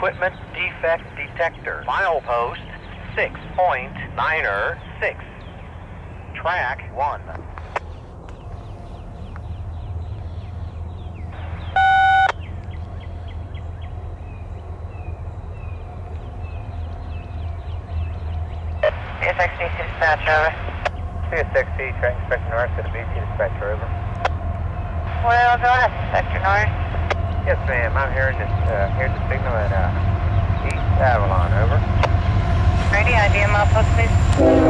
equipment defect detector. Milepost 6.9er 6. Track 1. SXD to dispatch, over. CSXT, track inspector north to the BC dispatcher, over. Well, go ahead, Inspector Norris. Yes, ma'am. I'm hearing this, uh, here's the signal at, uh, East Avalon, over. Ready, ID and milepost, please.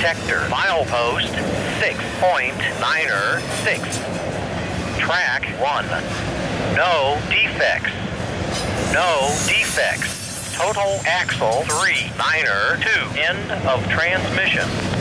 Detector. Milepost 6.9er 6. Track 1. No defects. No defects. Total axle 3 9er 2. End of transmission.